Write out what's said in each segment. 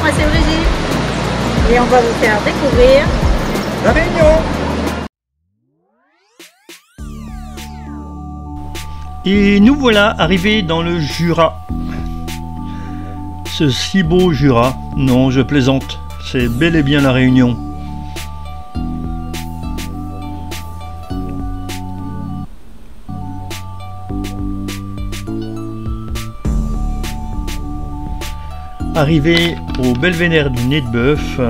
moi c'est Brigitte. Et on va vous faire découvrir la Réunion. Et nous voilà arrivés dans le Jura. Ce si beau Jura. Non, je plaisante. C'est bel et bien la Réunion. Arrivé au Belvédère du Nez de Bœuf,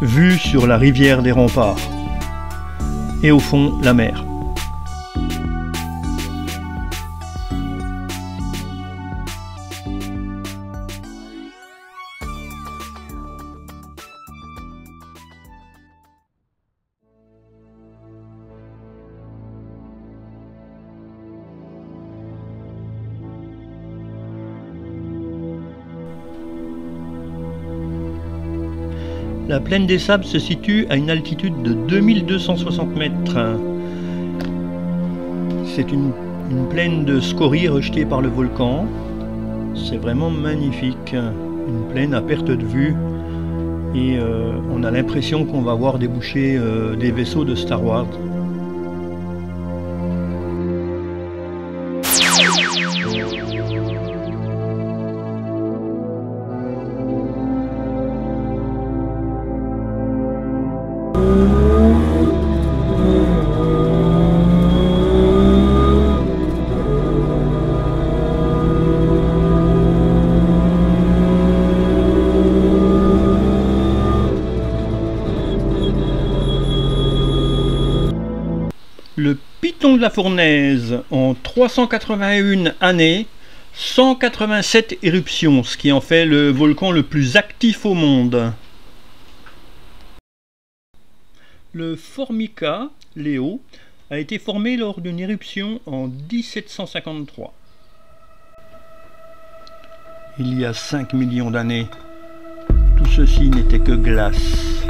vue sur la rivière des remparts. Et au fond, la mer. La plaine des Sables se situe à une altitude de 2260 mètres. C'est une, plaine de scories rejetée par le volcan. C'est vraiment magnifique. Une plaine à perte de vue. Et euh, on a l'impression qu'on va voir déboucher euh, des vaisseaux de Star Wars. Le Piton de la Fournaise, en 381 années, 187 éruptions, ce qui en fait le volcan le plus actif au monde. Le Formica, Léo, a été formé lors d'une éruption en 1753. Il y a 5 millions d'années, tout ceci n'était que glace.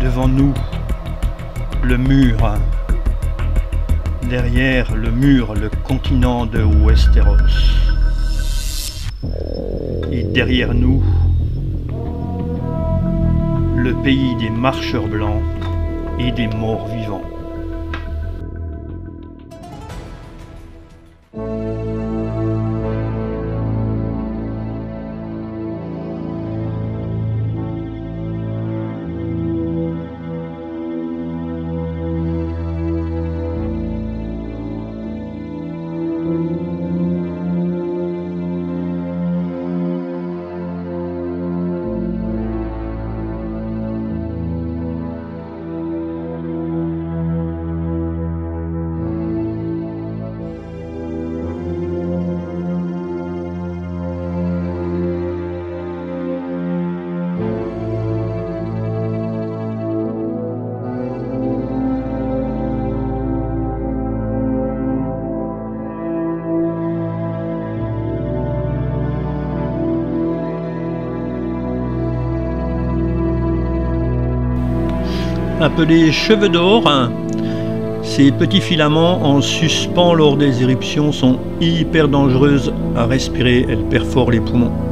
devant nous le mur. Derrière le mur, le continent de Westeros. Et derrière nous, le pays des marcheurs blancs et des morts vivants. Appelés cheveux d'or. Ces petits filaments en suspens lors des éruptions sont hyper dangereuses à respirer, elles perforent les poumons.